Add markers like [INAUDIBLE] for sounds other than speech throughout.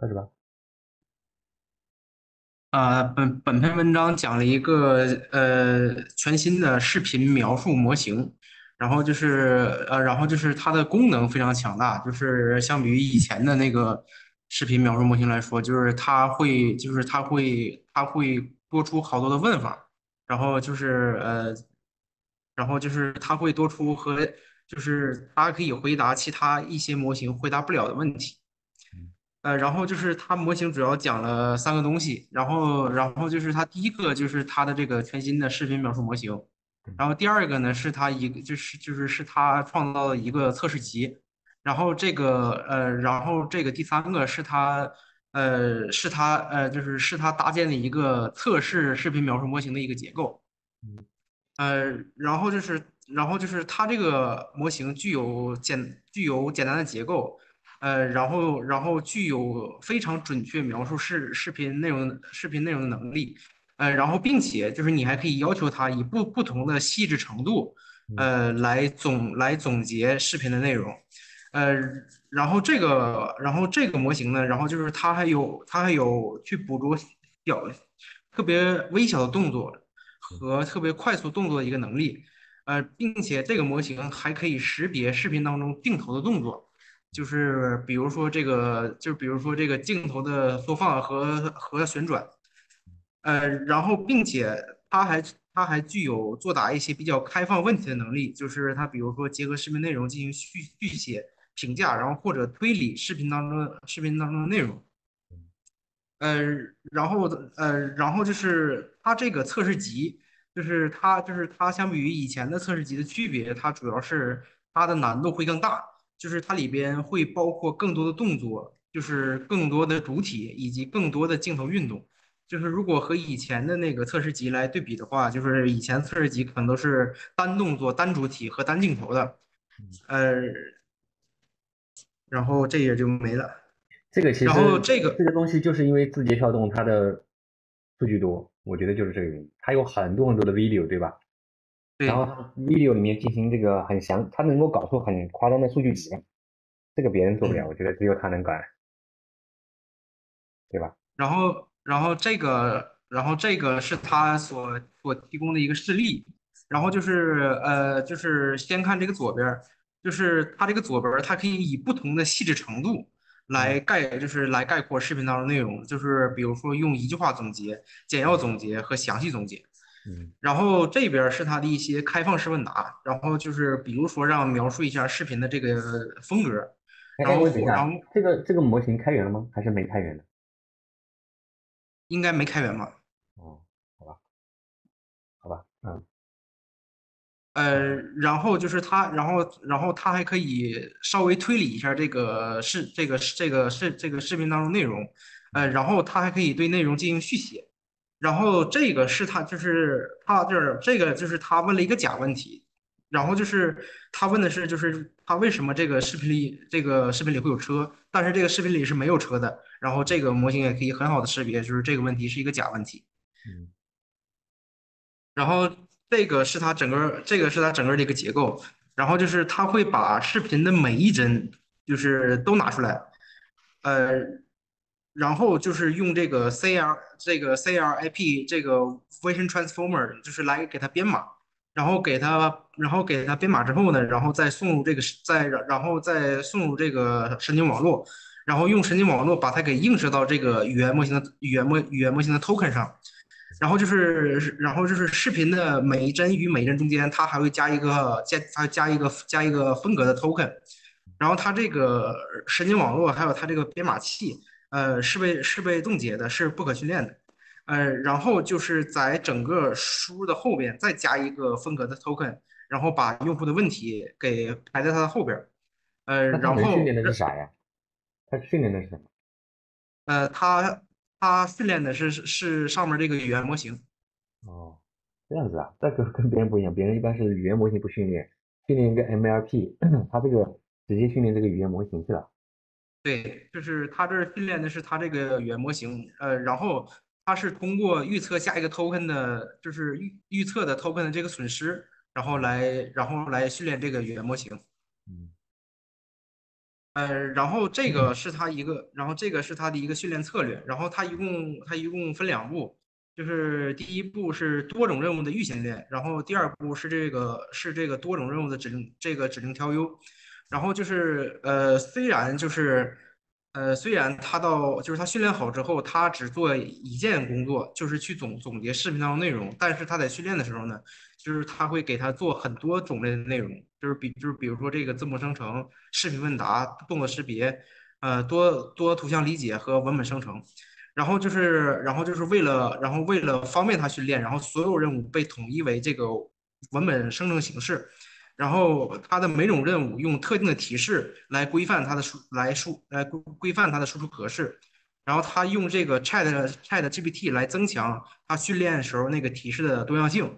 开始吧。啊，本本篇文章讲了一个呃全新的视频描述模型，然后就是呃，然后就是它的功能非常强大，就是相比于以前的那个视频描述模型来说，就是它会就是它会它会多出好多的问法，然后就是呃，然后就是它会多出和就是它可以回答其他一些模型回答不了的问题。呃，然后就是它模型主要讲了三个东西，然后然后就是它第一个就是它的这个全新的视频描述模型，然后第二个呢是它一个就是就是是它创造的一个测试集，然后这个呃然后这个第三个是它呃是它呃就是是它搭建的一个测试视频描述模型的一个结构，呃然后就是然后就是它这个模型具有简具有简单的结构。呃，然后然后具有非常准确描述视视频内容视频内容的能力，呃，然后并且就是你还可以要求它以不不同的细致程度，呃，来总来总结视频的内容，呃，然后这个然后这个模型呢，然后就是它还有它还有去捕捉小特别微小的动作和特别快速动作的一个能力，呃，并且这个模型还可以识别视频当中定投的动作。就是比如说这个，就比如说这个镜头的缩放和和旋转，呃，然后并且它还它还具有作答一些比较开放问题的能力，就是它比如说结合视频内容进行续续写、评价，然后或者推理视频当中视频当中的内容，呃，然后呃，然后就是它这个测试集，就是它就是它相比于以前的测试集的区别，它主要是它的难度会更大。就是它里边会包括更多的动作，就是更多的主体以及更多的镜头运动。就是如果和以前的那个测试集来对比的话，就是以前测试集可能都是单动作、单主体和单镜头的，呃，然后这也就没了。这个其实，然后这个这个东西就是因为字节跳动它的数据多，我觉得就是这个原因。它有很多很多的 video，对吧？然后 video 里面进行这个很详，他能够搞出很夸张的数据集，这个别人做不了，我觉得只有他能干，对吧？然后，然后这个，然后这个是他所所提供的一个示例，然后就是呃，就是先看这个左边，就是它这个左边，它可以以不同的细致程度来概，就是来概括视频当中内容，就是比如说用一句话总结、简要总结和详细总结。然后这边是它的一些开放式问答，然后就是比如说让描述一下视频的这个风格。然后然后这个这个模型开源了吗？还是没开源的？应该没开源吧？哦，好吧，好吧，嗯。呃，然后就是它，然后然后它还可以稍微推理一下这个视这个这个视这个视频当中内容，呃，然后它还可以对内容进行续写。然后这个是他，就是他就是这个就是他问了一个假问题，然后就是他问的是就是他为什么这个视频里这个视频里会有车，但是这个视频里是没有车的，然后这个模型也可以很好的识别，就是这个问题是一个假问题。嗯。然后这个是他整个这个是他整个的一个结构，然后就是他会把视频的每一帧就是都拿出来，呃。然后就是用这个 C R 这个 C R I P 这个 Vision Transformer，就是来给它编码，然后给它，然后给它编码之后呢，然后再送入这个，再然后再送入这个神经网络，然后用神经网络把它给映射到这个语言模型的语言模语言模型的 token 上，然后就是，然后就是视频的每一帧与每一帧中间，它还会加一个加它加一个加一个分隔的 token，然后它这个神经网络还有它这个编码器。呃，是被是被冻结的，是不可训练的。呃，然后就是在整个输入的后边再加一个风格的 token，然后把用户的问题给排在它的后边。呃，然后训练的是啥呀？他训练的是什么？呃，他他训练的是是上面这个语言模型。哦，这样子啊，这个跟别人不一样，别人一般是语言模型不训练，训练一个 MLP，[CLEARS THROAT] 他这个直接训练这个语言模型去了。对，就是它这训练的是它这个语言模型，呃，然后它是通过预测下一个 token 的，就是预预测的 token 的这个损失，然后来然后来训练这个语言模型。嗯。呃，然后这个是它一个，然后这个是它的一个训练策略，然后它一共它一共分两步，就是第一步是多种任务的预先练，然后第二步是这个是这个多种任务的指令这个指令调优，然后就是呃虽然就是呃虽然他到就是他训练好之后，他只做一件工作，就是去总总结视频当中内容，但是他在训练的时候呢，就是他会给他做很多种类的内容。就是比就是比如说这个字幕生成、视频问答、动作识别，呃，多多图像理解和文本生成，然后就是然后就是为了然后为了方便他训练，然后所有任务被统一为这个文本生成形式，然后它的每种任务用特定的提示来规范它的输来输来规规范它的输出格式，然后他用这个 Chat Chat GPT 来增强他训练时候那个提示的多样性。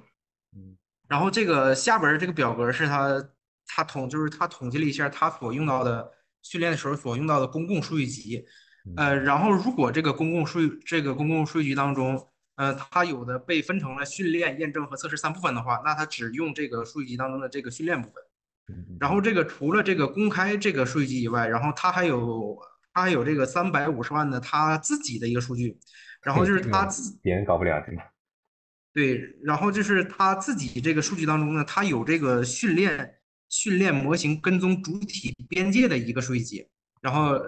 然后这个下边这个表格是他他统就是他统计了一下他所用到的训练的时候所用到的公共数据集，呃，然后如果这个公共数据这个公共数据集当中，呃，它有的被分成了训练、验证和测试三部分的话，那它只用这个数据集当中的这个训练部分。然后这个除了这个公开这个数据集以外，然后它还有它还有这个三百五十万的他自己的一个数据，然后就是他自 [LAUGHS] 别人搞不了，对吗？[LAUGHS] 对，然后就是他自己这个数据当中呢，他有这个训练训练模型跟踪主体边界的一个数据集，然后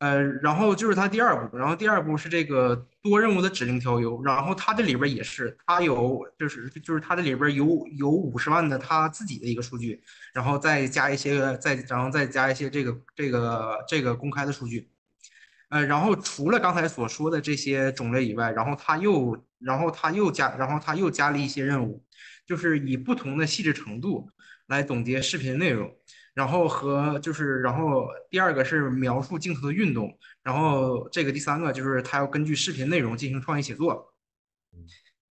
呃，然后就是它第二步，然后第二步是这个多任务的指令调优，然后它这里边也是，它有就是就是它这里边有有五十万的它自己的一个数据，然后再加一些再然后再加一些这个这个这个公开的数据。呃，然后除了刚才所说的这些种类以外，然后他又，然后他又加，然后他又加了一些任务，就是以不同的细致程度来总结视频内容，然后和就是，然后第二个是描述镜头的运动，然后这个第三个就是他要根据视频内容进行创意写作，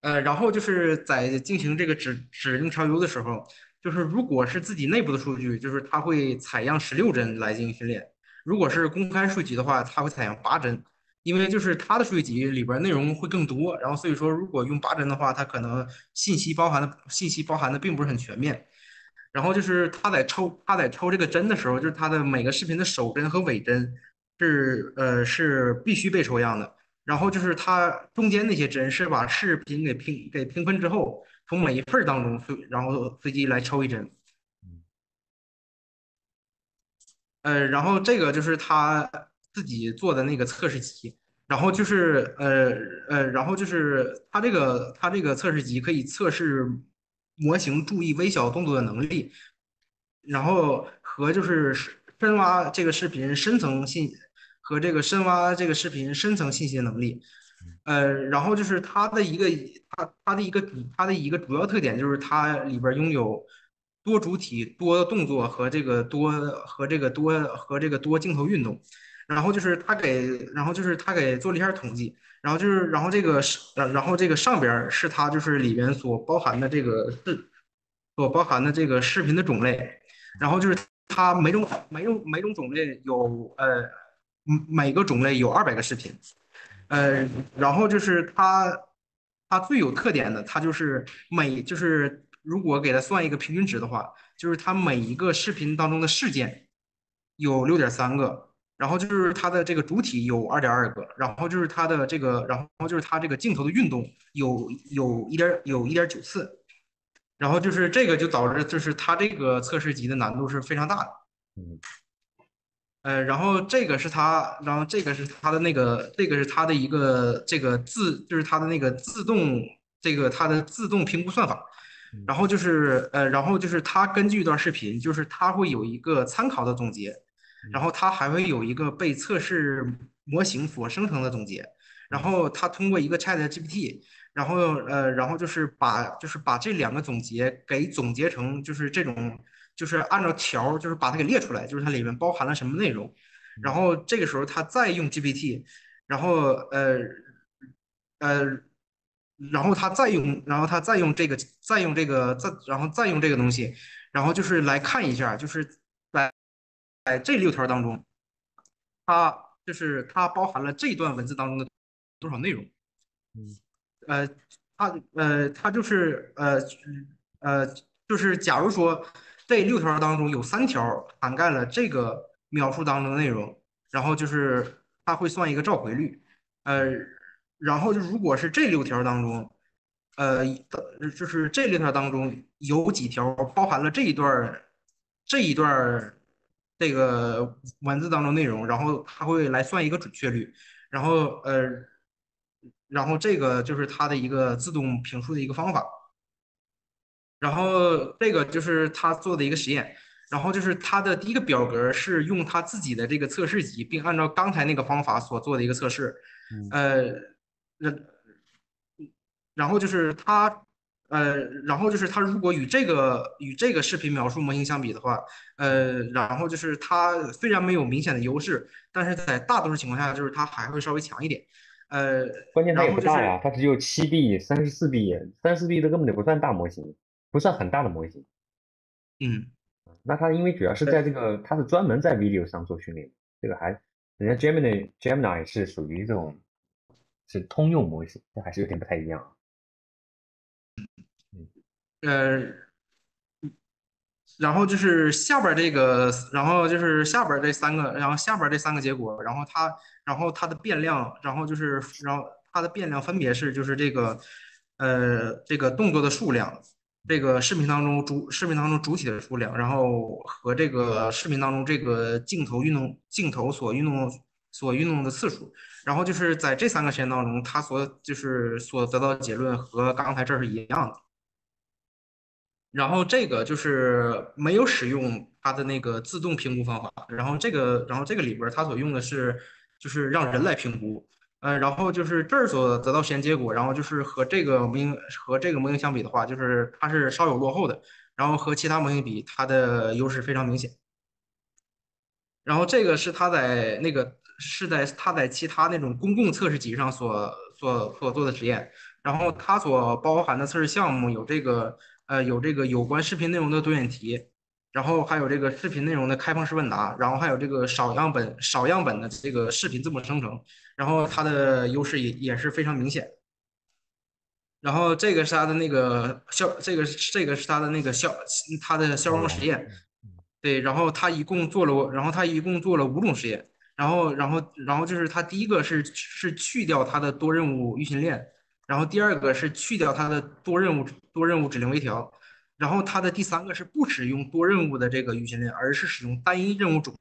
呃，然后就是在进行这个指指令调优的时候，就是如果是自己内部的数据，就是他会采样十六帧来进行训练。如果是公开数据集的话，它会采用八帧，因为就是它的数据集里边内容会更多，然后所以说如果用八帧的话，它可能信息包含的信息包含的并不是很全面。然后就是它在抽它在抽这个针的时候，就是它的每个视频的首帧和尾帧是呃是必须被抽样的。然后就是它中间那些帧是把视频给平给平分之后，从每一份当中随然后随机来抽一帧。呃，然后这个就是他自己做的那个测试集，然后就是呃呃，然后就是他这个他这个测试集可以测试模型注意微小动作的能力，然后和就是深挖这个视频深层信和这个深挖这个视频深层信息的能力，呃，然后就是它的一个它它的一个主它的一个主要特点就是它里边拥有。多主体、多动作和这个多和这个多和这个多镜头运动，然后就是他给，然后就是他给做了一下统计，然后就是然后这个是，然后这个上边是它就是里边所包含的这个是所包含的这个视频的种类，然后就是它每种每种每种种类有呃每个种类有二百个视频，呃，然后就是它它最有特点的，它就是每就是。如果给它算一个平均值的话，就是它每一个视频当中的事件有六点三个，然后就是它的这个主体有二点二个，然后就是它的这个，然后就是它这个镜头的运动有有一点有一点九次，然后就是这个就导致就是它这个测试集的难度是非常大的。嗯。呃，然后这个是它，然后这个是它的那个，这个是它的一个这个自，就是它的那个自动这个它的自动评估算法。然后就是呃，然后就是它根据一段视频，就是它会有一个参考的总结，然后它还会有一个被测试模型所生成的总结，然后它通过一个 Chat GPT，然后呃，然后就是把就是把这两个总结给总结成就是这种就是按照条就是把它给列出来，就是它里面包含了什么内容，然后这个时候它再用 GPT，然后呃呃。然后他再用，然后他再用这个，再用这个，再然后再用这个东西，然后就是来看一下，就是在在这六条当中，它就是它包含了这段文字当中的多少内容。嗯，呃，它呃它就是呃呃就是假如说这六条当中有三条涵盖了这个描述当中的内容，然后就是它会算一个召回率，呃，然后就如果是这六条当中，呃，就是这六条当中有几条包含了这一段这一段这个文字当中内容，然后它会来算一个准确率，然后呃，然后这个就是它的一个自动评述的一个方法。然后这个就是他做的一个实验，然后就是他的第一个表格是用他自己的这个测试集，并按照刚才那个方法所做的一个测试，呃，然然后就是他，呃，然后就是它如果与这个与这个视频描述模型相比的话，呃，然后就是它虽然没有明显的优势，但是在大多数情况下，就是它还会稍微强一点，呃，关键它也不大呀，它只有七 B、三十四 B、三十四 B 的根本就不算大模型。不算很大的模型，嗯，那它因为主要是在这个，它是专门在 video 上做训练，这个还，人家 Gemini Gemini 是属于这种是通用模型，这还是有点不太一样。嗯，呃，然后就是下边这个，然后就是下边这三个，然后下边这三个结果，然后它，然后它的变量，然后就是，然后它的变量分别是就是这个，呃，这个动作的数量。这个视频当中主视频当中主体的数量，然后和这个视频当中这个镜头运动镜头所运动所运动的次数，然后就是在这三个实验当中，它所就是所得到的结论和刚才这是一样的。然后这个就是没有使用它的那个自动评估方法，然后这个然后这个里边它所用的是就是让人来评估。呃，然后就是这儿所得到实验结果，然后就是和这个模型和这个模型相比的话，就是它是稍有落后的，然后和其他模型比，它的优势非常明显。然后这个是它在那个是在他在其他那种公共测试集上所所所做的实验，然后它所包含的测试项目有这个呃有这个有关视频内容的多选题。然后还有这个视频内容的开放式问答，然后还有这个少样本少样本的这个视频字幕生成，然后它的优势也也是非常明显。然后这个是它的那个消，这个这个是它的那个消，它的消融实验。对，然后他一共做了，然后他一共做了五种实验，然后然后然后就是它第一个是是去掉它的多任务预训练，然后第二个是去掉它的多任务多任务指令微调。然后它的第三个是不使用多任务的这个预训练，而是使用单一任务种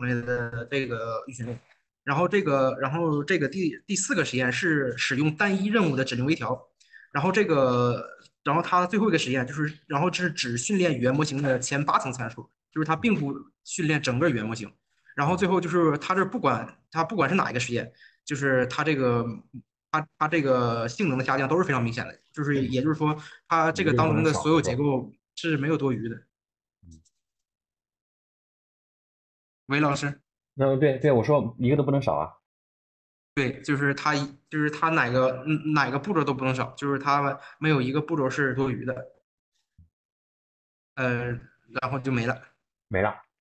类的这个预训练。然后这个，然后这个第第四个实验是使用单一任务的指令微调。然后这个，然后它最后一个实验就是，然后这是只训练语言模型的前八层参数，就是它并不训练整个语言模型。然后最后就是它这不管它不管是哪一个实验，就是它这个。它它这个性能的下降都是非常明显的，就是也就是说，它这个当中的所有结构是没有多余的。韦老师，嗯，对对，我说一个都不能少啊。对，就是它就是它哪个哪个步骤都不能少，就是它没有一个步骤是多余的。呃，然后就没了，没了。